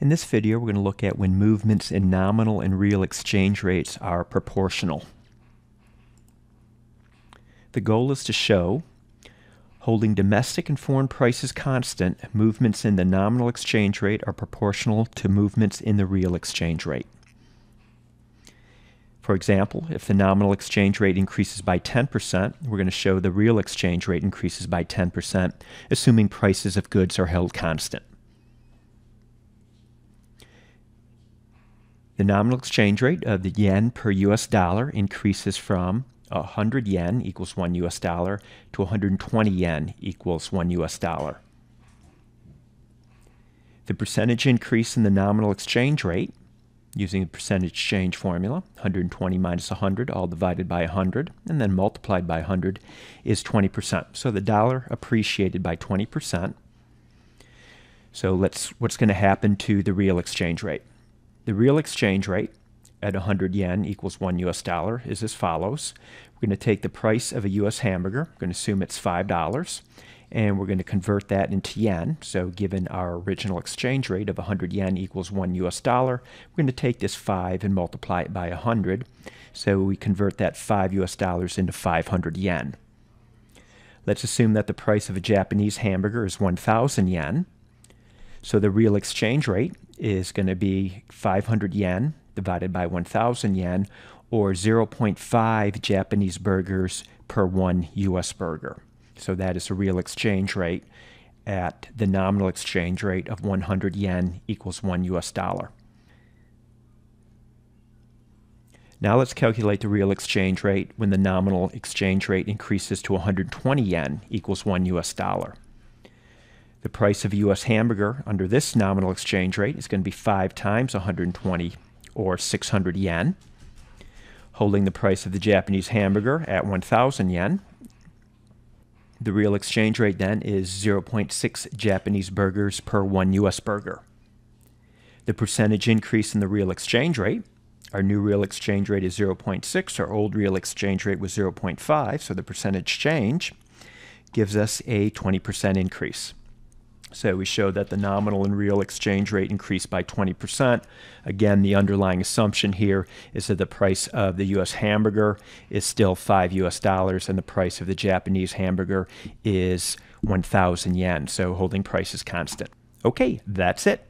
In this video, we're going to look at when movements in nominal and real exchange rates are proportional. The goal is to show, holding domestic and foreign prices constant, movements in the nominal exchange rate are proportional to movements in the real exchange rate. For example, if the nominal exchange rate increases by 10%, we're going to show the real exchange rate increases by 10%, assuming prices of goods are held constant. The nominal exchange rate of the yen per US dollar increases from 100 yen equals 1 US dollar to 120 yen equals 1 US dollar. The percentage increase in the nominal exchange rate using the percentage change formula, 120 minus 100, all divided by 100, and then multiplied by 100, is 20%. So the dollar appreciated by 20%. So let's what's going to happen to the real exchange rate? The real exchange rate at 100 yen equals 1 US dollar is as follows. We're going to take the price of a US hamburger, we're going to assume it's $5, and we're going to convert that into yen. So given our original exchange rate of 100 yen equals 1 US dollar, we're going to take this 5 and multiply it by 100. So we convert that 5 US dollars into 500 yen. Let's assume that the price of a Japanese hamburger is 1,000 yen. So the real exchange rate is going to be 500 yen divided by 1,000 yen, or 0.5 Japanese burgers per one US burger. So that is a real exchange rate at the nominal exchange rate of 100 yen equals 1 US dollar. Now let's calculate the real exchange rate when the nominal exchange rate increases to 120 yen equals 1 US dollar. The price of a U.S. hamburger under this nominal exchange rate is going to be 5 times 120 or 600 yen. Holding the price of the Japanese hamburger at 1,000 yen. The real exchange rate then is 0.6 Japanese burgers per 1 U.S. burger. The percentage increase in the real exchange rate, our new real exchange rate is 0.6, our old real exchange rate was 0.5, so the percentage change gives us a 20% increase. So we showed that the nominal and real exchange rate increased by 20%. Again, the underlying assumption here is that the price of the US hamburger is still 5 US dollars and the price of the Japanese hamburger is 1,000 yen. So holding prices constant. Okay, that's it.